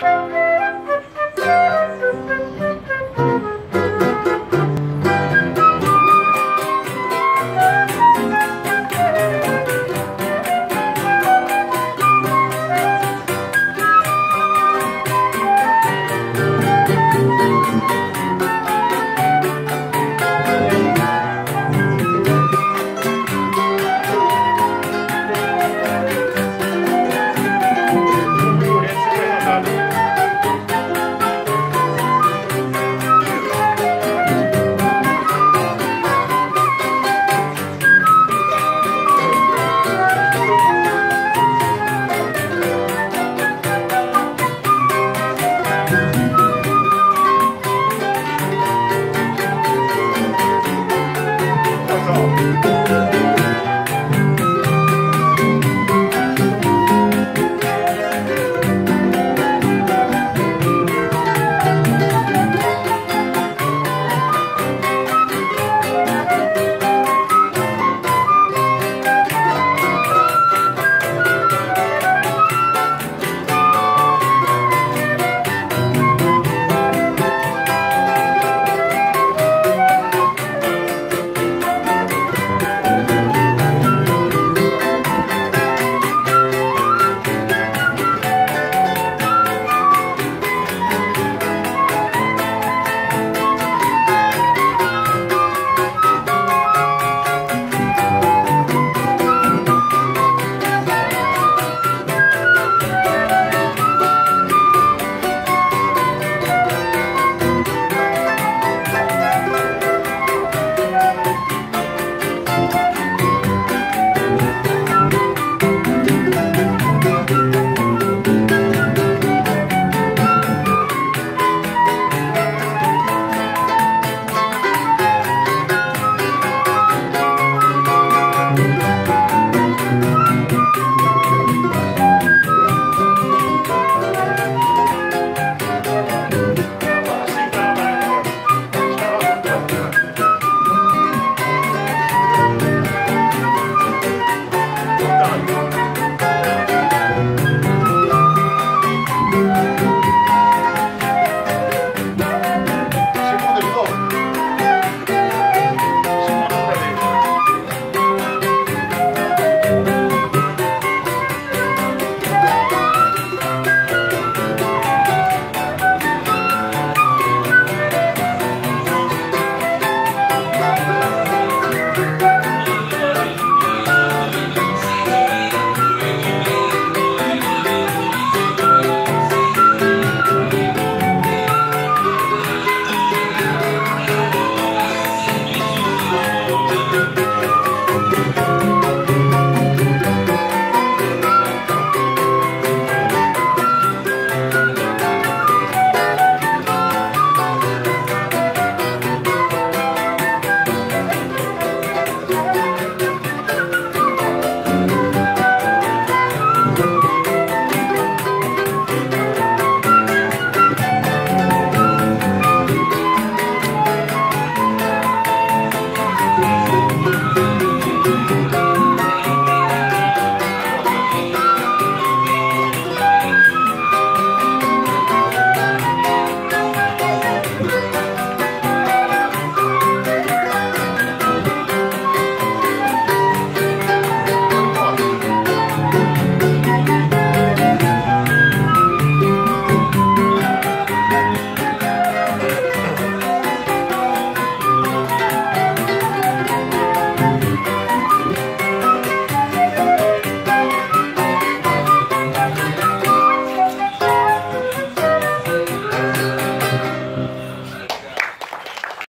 Bye. Thank you.